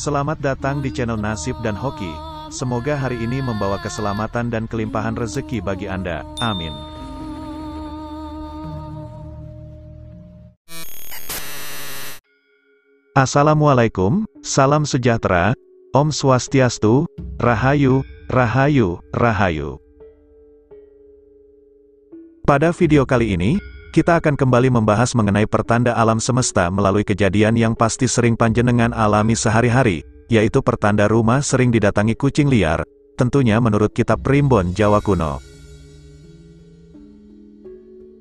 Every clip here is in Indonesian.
Selamat datang di channel Nasib dan Hoki. Semoga hari ini membawa keselamatan dan kelimpahan rezeki bagi Anda. Amin. Assalamualaikum, salam sejahtera, Om Swastiastu, Rahayu, Rahayu, Rahayu. Pada video kali ini, kita akan kembali membahas mengenai pertanda alam semesta melalui kejadian yang pasti sering panjenengan alami sehari-hari, yaitu pertanda rumah sering didatangi kucing liar, tentunya menurut kitab Primbon Jawa kuno.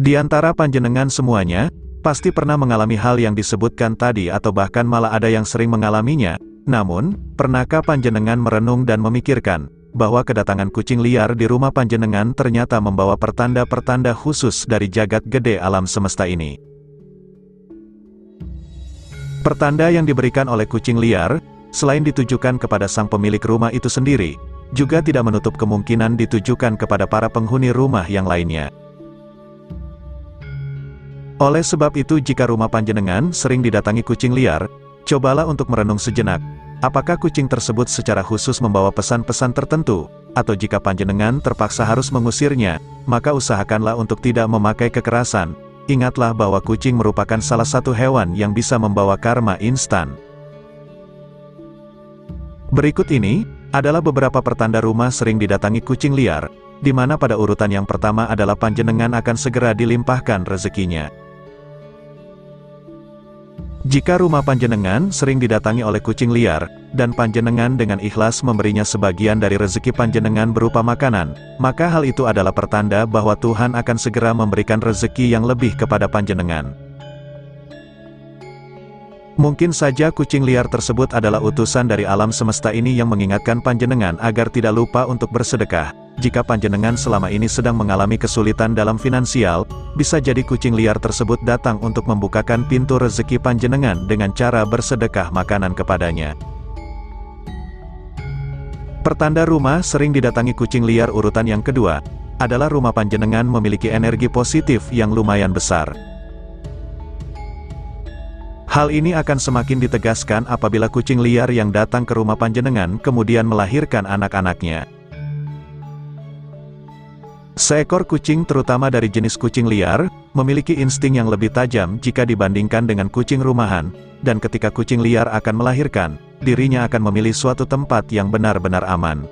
Di antara panjenengan semuanya, pasti pernah mengalami hal yang disebutkan tadi atau bahkan malah ada yang sering mengalaminya, namun, pernahkah panjenengan merenung dan memikirkan, bahwa kedatangan kucing liar di rumah panjenengan ternyata membawa pertanda-pertanda khusus dari jagat gede alam semesta ini. Pertanda yang diberikan oleh kucing liar, selain ditujukan kepada sang pemilik rumah itu sendiri, juga tidak menutup kemungkinan ditujukan kepada para penghuni rumah yang lainnya. Oleh sebab itu jika rumah panjenengan sering didatangi kucing liar, cobalah untuk merenung sejenak, Apakah kucing tersebut secara khusus membawa pesan-pesan tertentu, atau jika panjenengan terpaksa harus mengusirnya, maka usahakanlah untuk tidak memakai kekerasan. Ingatlah bahwa kucing merupakan salah satu hewan yang bisa membawa karma instan. Berikut ini, adalah beberapa pertanda rumah sering didatangi kucing liar, di mana pada urutan yang pertama adalah panjenengan akan segera dilimpahkan rezekinya. Jika rumah panjenengan sering didatangi oleh kucing liar, dan panjenengan dengan ikhlas memberinya sebagian dari rezeki panjenengan berupa makanan, maka hal itu adalah pertanda bahwa Tuhan akan segera memberikan rezeki yang lebih kepada panjenengan. Mungkin saja kucing liar tersebut adalah utusan dari alam semesta ini yang mengingatkan panjenengan agar tidak lupa untuk bersedekah. Jika panjenengan selama ini sedang mengalami kesulitan dalam finansial, bisa jadi kucing liar tersebut datang untuk membukakan pintu rezeki panjenengan dengan cara bersedekah makanan kepadanya. Pertanda rumah sering didatangi kucing liar urutan yang kedua, adalah rumah panjenengan memiliki energi positif yang lumayan besar. Hal ini akan semakin ditegaskan apabila kucing liar yang datang ke rumah panjenengan kemudian melahirkan anak-anaknya. Seekor kucing terutama dari jenis kucing liar, memiliki insting yang lebih tajam jika dibandingkan dengan kucing rumahan, dan ketika kucing liar akan melahirkan, dirinya akan memilih suatu tempat yang benar-benar aman.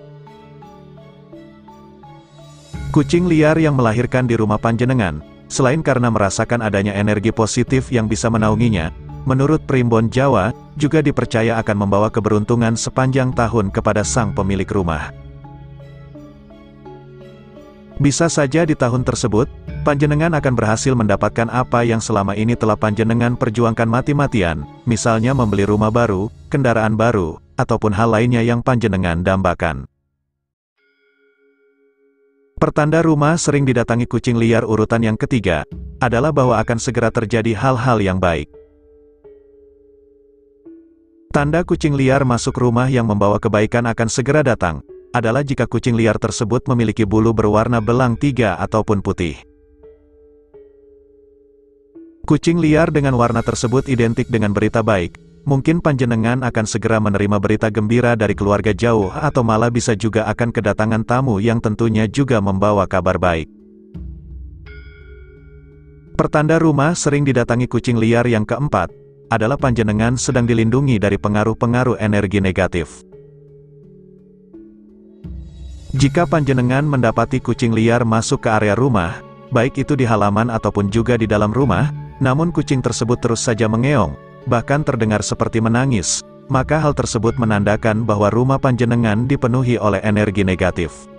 Kucing liar yang melahirkan di rumah panjenengan, selain karena merasakan adanya energi positif yang bisa menaunginya, menurut primbon Jawa, juga dipercaya akan membawa keberuntungan sepanjang tahun kepada sang pemilik rumah. Bisa saja di tahun tersebut, panjenengan akan berhasil mendapatkan apa yang selama ini telah panjenengan perjuangkan mati-matian, misalnya membeli rumah baru, kendaraan baru, ataupun hal lainnya yang panjenengan dambakan. Pertanda rumah sering didatangi kucing liar urutan yang ketiga, adalah bahwa akan segera terjadi hal-hal yang baik. Tanda kucing liar masuk rumah yang membawa kebaikan akan segera datang, adalah jika kucing liar tersebut memiliki bulu berwarna belang tiga ataupun putih. Kucing liar dengan warna tersebut identik dengan berita baik, mungkin panjenengan akan segera menerima berita gembira dari keluarga jauh atau malah bisa juga akan kedatangan tamu yang tentunya juga membawa kabar baik. Pertanda rumah sering didatangi kucing liar yang keempat, adalah panjenengan sedang dilindungi dari pengaruh-pengaruh energi negatif. Jika panjenengan mendapati kucing liar masuk ke area rumah, baik itu di halaman ataupun juga di dalam rumah, namun kucing tersebut terus saja mengeong, bahkan terdengar seperti menangis, maka hal tersebut menandakan bahwa rumah panjenengan dipenuhi oleh energi negatif.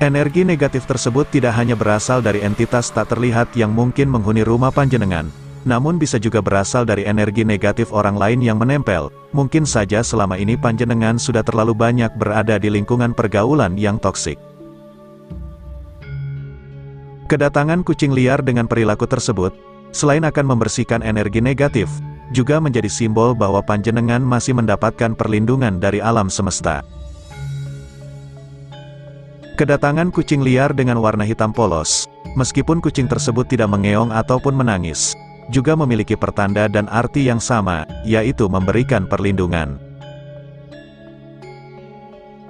Energi negatif tersebut tidak hanya berasal dari entitas tak terlihat yang mungkin menghuni rumah panjenengan, namun bisa juga berasal dari energi negatif orang lain yang menempel. Mungkin saja selama ini panjenengan sudah terlalu banyak berada di lingkungan pergaulan yang toksik. Kedatangan kucing liar dengan perilaku tersebut, selain akan membersihkan energi negatif, juga menjadi simbol bahwa panjenengan masih mendapatkan perlindungan dari alam semesta. Kedatangan kucing liar dengan warna hitam polos, meskipun kucing tersebut tidak mengeong ataupun menangis, juga memiliki pertanda dan arti yang sama, yaitu memberikan perlindungan.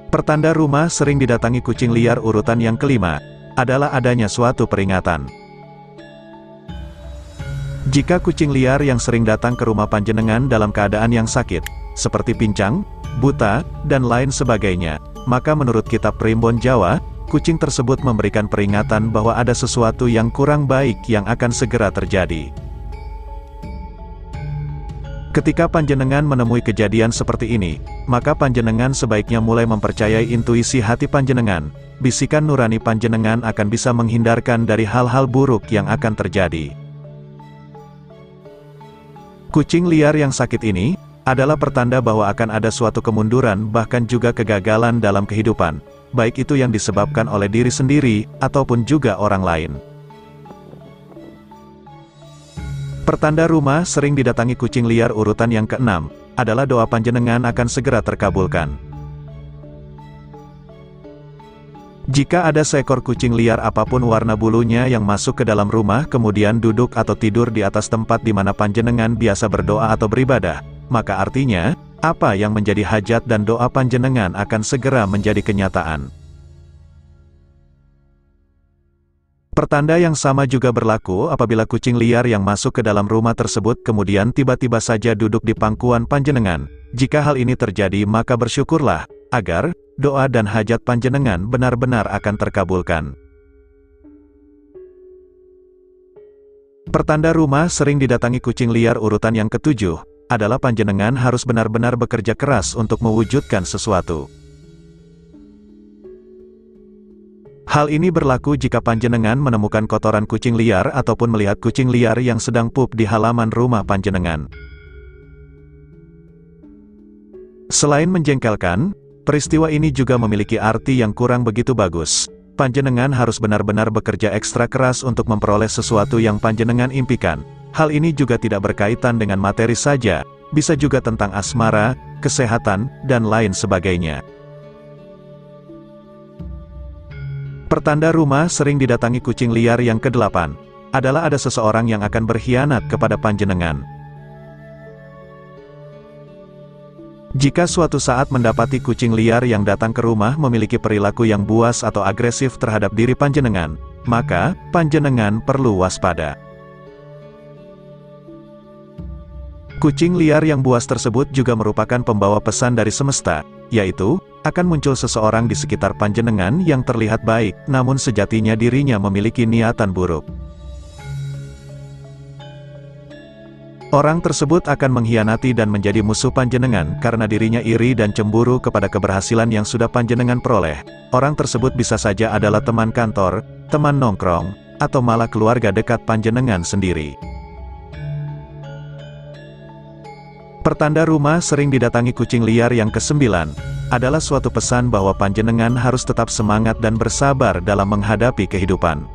Pertanda rumah sering didatangi kucing liar urutan yang kelima, adalah adanya suatu peringatan. Jika kucing liar yang sering datang ke rumah panjenengan dalam keadaan yang sakit, seperti pincang, buta, dan lain sebagainya, maka menurut kitab Primbon Jawa, kucing tersebut memberikan peringatan bahwa ada sesuatu yang kurang baik yang akan segera terjadi. Ketika panjenengan menemui kejadian seperti ini, maka panjenengan sebaiknya mulai mempercayai intuisi hati panjenengan, bisikan nurani panjenengan akan bisa menghindarkan dari hal-hal buruk yang akan terjadi. Kucing liar yang sakit ini, adalah pertanda bahwa akan ada suatu kemunduran bahkan juga kegagalan dalam kehidupan, baik itu yang disebabkan oleh diri sendiri, ataupun juga orang lain. Pertanda rumah sering didatangi kucing liar urutan yang keenam, adalah doa panjenengan akan segera terkabulkan. Jika ada seekor kucing liar apa pun warna bulunya yang masuk ke dalam rumah kemudian duduk atau tidur di atas tempat di mana panjenengan biasa berdoa atau beribadah, maka artinya, apa yang menjadi hajat dan doa panjenengan akan segera menjadi kenyataan. Pertanda yang sama juga berlaku apabila kucing liar yang masuk ke dalam rumah tersebut kemudian tiba-tiba saja duduk di pangkuan panjenengan. Jika hal ini terjadi maka bersyukurlah, agar, doa dan hajat panjenengan benar-benar akan terkabulkan. Pertanda rumah sering didatangi kucing liar urutan yang ketujuh, adalah panjenengan harus benar-benar bekerja keras untuk mewujudkan sesuatu. Hal ini berlaku jika panjenengan menemukan kotoran kucing liar ataupun melihat kucing liar yang sedang pup di halaman rumah panjenengan. Selain menjengkelkan, peristiwa ini juga memiliki arti yang kurang begitu bagus. Panjenengan harus benar-benar bekerja ekstra keras untuk memperoleh sesuatu yang panjenengan impikan, Hal ini juga tidak berkaitan dengan materi saja, bisa juga tentang asmara, kesehatan, dan lain sebagainya. Pertanda rumah sering didatangi kucing liar yang kedelapan, adalah ada seseorang yang akan berkhianat kepada panjenengan. Jika suatu saat mendapati kucing liar yang datang ke rumah memiliki perilaku yang buas atau agresif terhadap diri panjenengan, maka, panjenengan perlu waspada. Kucing liar yang buas tersebut juga merupakan pembawa pesan dari semesta, yaitu, akan muncul seseorang di sekitar panjenengan yang terlihat baik, namun sejatinya dirinya memiliki niatan buruk. Orang tersebut akan mengkhianati dan menjadi musuh panjenengan karena dirinya iri dan cemburu kepada keberhasilan yang sudah panjenengan peroleh. Orang tersebut bisa saja adalah teman kantor, teman nongkrong, atau malah keluarga dekat panjenengan sendiri. Pertanda rumah sering didatangi kucing liar yang kesembilan, adalah suatu pesan bahwa panjenengan harus tetap semangat dan bersabar dalam menghadapi kehidupan.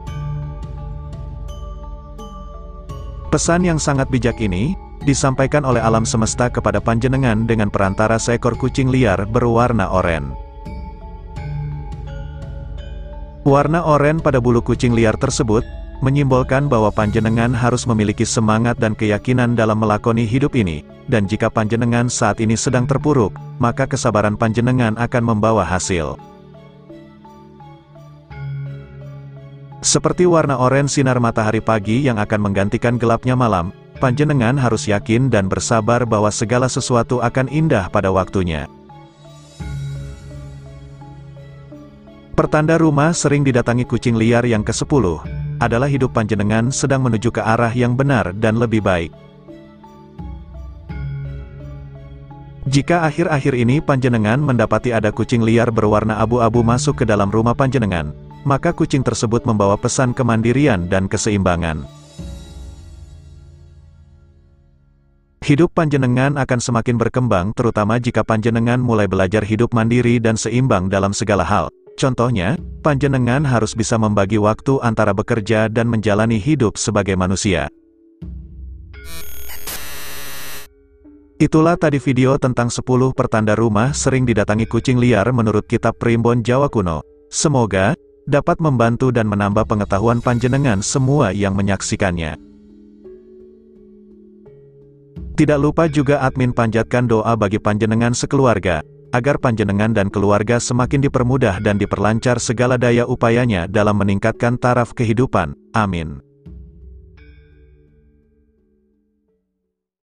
Pesan yang sangat bijak ini, disampaikan oleh alam semesta kepada panjenengan dengan perantara seekor kucing liar berwarna oranye. Warna oranye pada bulu kucing liar tersebut, menyimbolkan bahwa panjenengan harus memiliki semangat dan keyakinan dalam melakoni hidup ini, dan jika panjenengan saat ini sedang terpuruk, maka kesabaran panjenengan akan membawa hasil. Seperti warna oranye sinar matahari pagi yang akan menggantikan gelapnya malam, panjenengan harus yakin dan bersabar bahwa segala sesuatu akan indah pada waktunya. Pertanda rumah sering didatangi kucing liar yang ke-10, adalah hidup panjenengan sedang menuju ke arah yang benar dan lebih baik. Jika akhir-akhir ini panjenengan mendapati ada kucing liar berwarna abu-abu masuk ke dalam rumah panjenengan, maka kucing tersebut membawa pesan kemandirian dan keseimbangan. Hidup panjenengan akan semakin berkembang terutama jika panjenengan mulai belajar hidup mandiri dan seimbang dalam segala hal. Contohnya, panjenengan harus bisa membagi waktu antara bekerja dan menjalani hidup sebagai manusia. Itulah tadi video tentang 10 pertanda rumah sering didatangi kucing liar menurut kitab Primbon Jawa kuno. Semoga dapat membantu dan menambah pengetahuan panjenengan semua yang menyaksikannya. Tidak lupa juga admin panjatkan doa bagi panjenengan sekeluarga, agar panjenengan dan keluarga semakin dipermudah dan diperlancar segala daya upayanya dalam meningkatkan taraf kehidupan. Amin.